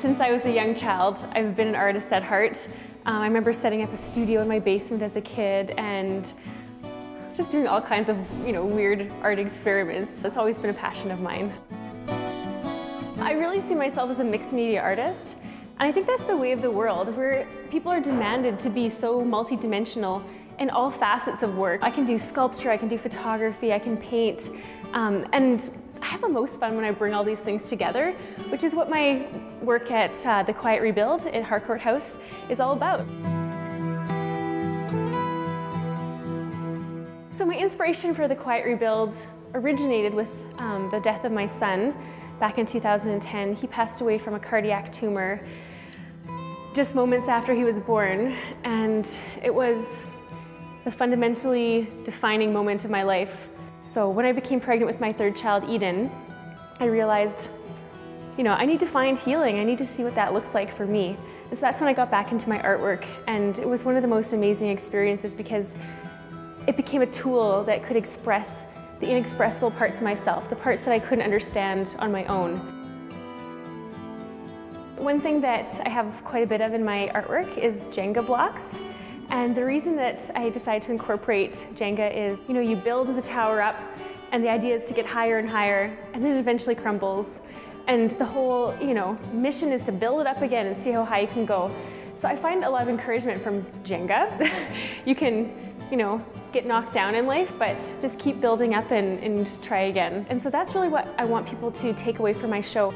Since I was a young child, I've been an artist at heart. Um, I remember setting up a studio in my basement as a kid and just doing all kinds of you know, weird art experiments. It's always been a passion of mine. I really see myself as a mixed media artist. And I think that's the way of the world, where people are demanded to be so multidimensional in all facets of work. I can do sculpture, I can do photography, I can paint, um, and have the most fun when I bring all these things together, which is what my work at uh, the Quiet Rebuild at Harcourt House is all about. So my inspiration for the Quiet Rebuild originated with um, the death of my son back in 2010. He passed away from a cardiac tumor just moments after he was born, and it was the fundamentally defining moment of my life. So when I became pregnant with my third child, Eden, I realized, you know, I need to find healing. I need to see what that looks like for me. And so that's when I got back into my artwork, and it was one of the most amazing experiences because it became a tool that could express the inexpressible parts of myself, the parts that I couldn't understand on my own. One thing that I have quite a bit of in my artwork is Jenga blocks. And the reason that I decided to incorporate Jenga is, you know, you build the tower up and the idea is to get higher and higher and then it eventually crumbles. And the whole, you know, mission is to build it up again and see how high you can go. So I find a lot of encouragement from Jenga. you can, you know, get knocked down in life, but just keep building up and, and try again. And so that's really what I want people to take away from my show.